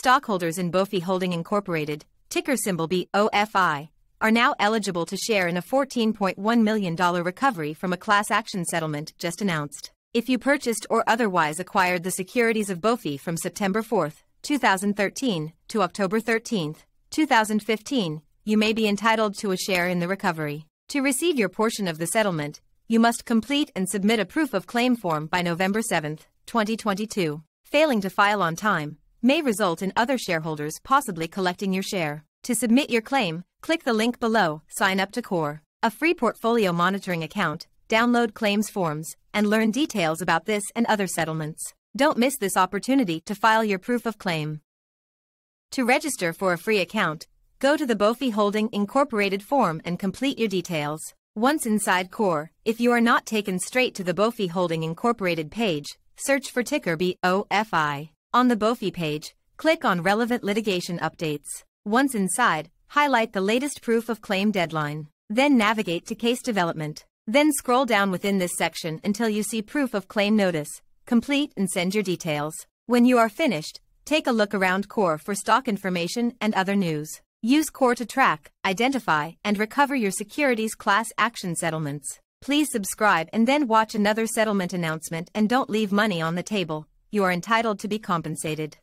Stockholders in Bofi Holding Incorporated, ticker symbol BOFI, are now eligible to share in a $14.1 million recovery from a class action settlement just announced. If you purchased or otherwise acquired the securities of Bofi from September 4, 2013 to October 13, 2015, you may be entitled to a share in the recovery. To receive your portion of the settlement, you must complete and submit a proof of claim form by November 7, 2022. Failing to file on time, may result in other shareholders possibly collecting your share. To submit your claim, click the link below, sign up to CORE, a free portfolio monitoring account, download claims forms, and learn details about this and other settlements. Don't miss this opportunity to file your proof of claim. To register for a free account, go to the Bofi Holding Incorporated form and complete your details. Once inside CORE, if you are not taken straight to the Bofi Holding Incorporated page, search for ticker BOFI. On the Bofi page, click on Relevant Litigation Updates. Once inside, highlight the latest proof of claim deadline. Then navigate to Case Development. Then scroll down within this section until you see Proof of Claim Notice. Complete and send your details. When you are finished, take a look around CORE for stock information and other news. Use CORE to track, identify, and recover your securities class action settlements. Please subscribe and then watch another settlement announcement and don't leave money on the table you are entitled to be compensated.